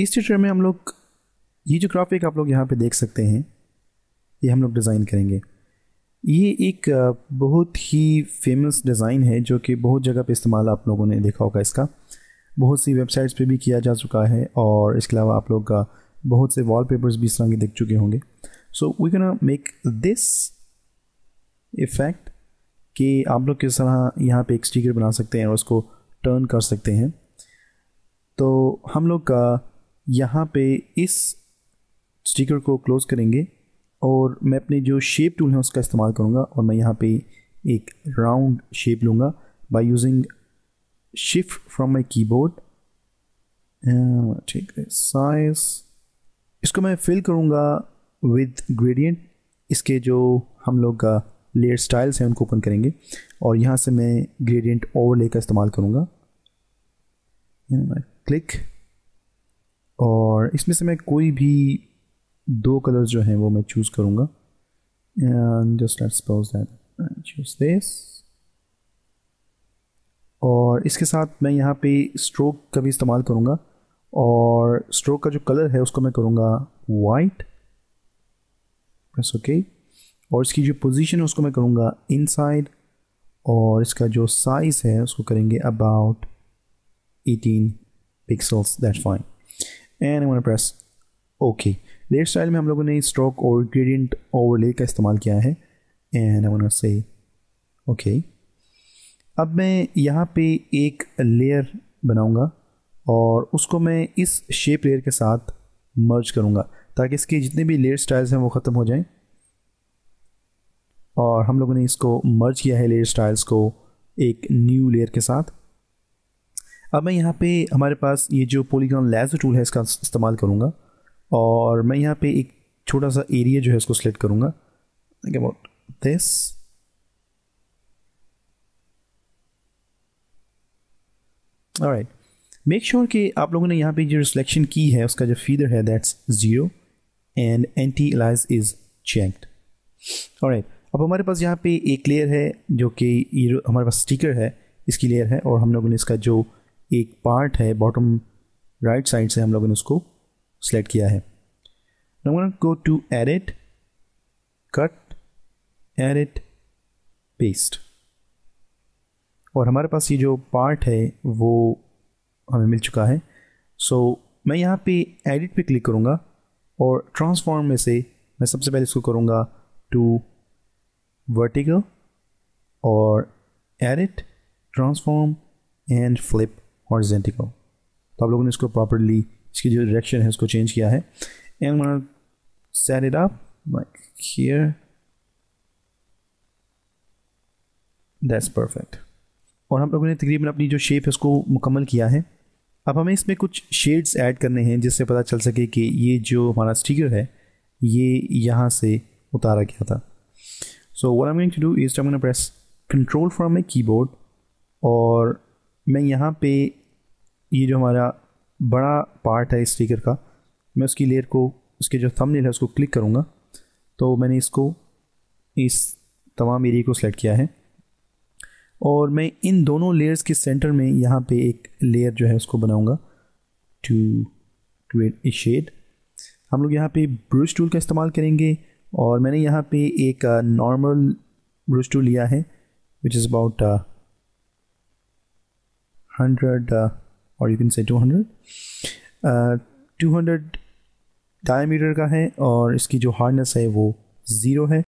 इस ट्यूटर में हम लोग ये जो ग्राफिक आप लोग यहाँ पे देख सकते हैं, ये हम लोग डिज़ाइन करेंगे। ये एक बहुत ही फ़ेमस डिज़ाइन है जो कि बहुत जगह पे इस्तेमाल आप लोगों ने देखा होगा इसका। बहुत सी वेबसाइट्स पे भी किया जा चुका है और इसके अलावा आप लोग का बहुत से वॉलपेपर्स भी इस तरह के देख चुके होंगे। So we can make this effect कि आप लोग किस तरह यहाँ पे एक स्टिकर बना सकते हैं और उसको टर्न कर सकते हैं। तो हम लोग का यहाँ पे इस स्टिकर को क्लोज़ करेंगे और मैं अपने जो शेप टूल है उसका इस्तेमाल करूँगा और मैं यहाँ पे एक राउंड शेप लूँगा by using shift from my keyboard ठीक है साइज़ इसको मैं फिल करूँगा विद ग्रेडियंट इसके जो हम लोग का लेयर स्टाइल्स हैं उनको ओपन करेंगे और यहाँ से मैं ग्रेडियंट ओवरले का इस्तेमाल करूँगा. क्लिक और इसमें से मैं कोई भी दो कलर्स जो हैं वो मैं चूज़ करूँगा। Just let's suppose that choose this और इसके साथ मैं यहाँ पे स्ट्रोक का भी इस्तेमाल करूँगा। और स्ट्रोक का जो कलर है उसको मैं करूँगा वाइट प्रेस ओके और इसकी जो पोजीशन है उसको मैं करूँगा इनसाइड और इसका जो साइज़ है उसको करेंगे about 18 pixels that's fine and want press okay layer style में हम लोगों ने स्ट्रोक और ग्रेडियंट ओवरले का इस्तेमाल किया है। एंड वांट से ओके अब मैं यहाँ पे एक लेयर बनाऊँगा और उसको मैं इस शेप लेयर के साथ मर्ज करूँगा ताकि इसके जितने भी लेयर स्टाइल्स हैं वो ख़त्म हो जाएँ। और हम लोगों ने इसको मर्ज किया है लेयर स्टाइल्स को एक न्यू लेयर के साथ। अब मैं यहाँ पे हमारे पास ये जो पोलीगॉन लेजर टूल है, इसका इस्तेमाल करूँगा। और मैं यहाँ पे एक छोटा सा एरिया जो है, इसको सिलेक्ट करूँगा। About this right make sure कि आप लोगों ने यहाँ पे जो सिलेक्शन की है, उसका जो फीदर है that's zero and antialias is checked right अब हमारे पास यहाँ पे एक लेयर है, जो कि हमारे पास स्टिकर है, इसकी लेयर है, और हम लोगों ने इसका जो एक पार्ट है बॉटम राइट साइड से हम लोगों ने उसको सेलेक्ट किया है। Number go to edit cut edit paste और हमारे पास ये जो पार्ट है वो हमें मिल चुका है। सो so, मैं यहाँ पे एडिट पे क्लिक करूँगा और ट्रांसफॉर्म में से मैं सबसे पहले इसको करूँगा टू वर्टिकल और edit transform and flip horizontal तो आप लोगों ने इसको प्रॉपरली इसकी जो डायरेक्शन है, उसको चेंज किया है। And set it here that's perfect और हम लोगों ने तकरीबन अपनी जो शेप है, उसको मुकम्मल किया है। अब हमें इसमें कुछ शेड्स ऐड करने हैं, जिससे पता चल सके कि ये जो हमारा स्टिकर है, ये यहाँ से उतारा गया था। So one I going to do is I press control from a keyboard और मैं यहाँ पे ये जो हमारा बड़ा पार्ट है स्टिकर का, मैं उसकी लेयर को, उसके जो थंबनेल है उसको क्लिक करूँगा। तो मैंने इसको इस तमाम एरिया को सिलेक्ट किया है। और मैं इन दोनों लेयर्स के सेंटर में यहाँ पे एक लेयर जो है उसको बनाऊँगा। टू क्रिएट ए शेड हम लोग यहाँ पे ब्रश टूल का इस्तेमाल करेंगे और मैंने यहाँ पे एक नॉर्मल ब्रश टूल लिया है विच इज़ अबाउट हंड्रेड और you can say 200 hundred two hundred diameter का है और इसकी जो हार्डनेस है वो ज़ीरो है।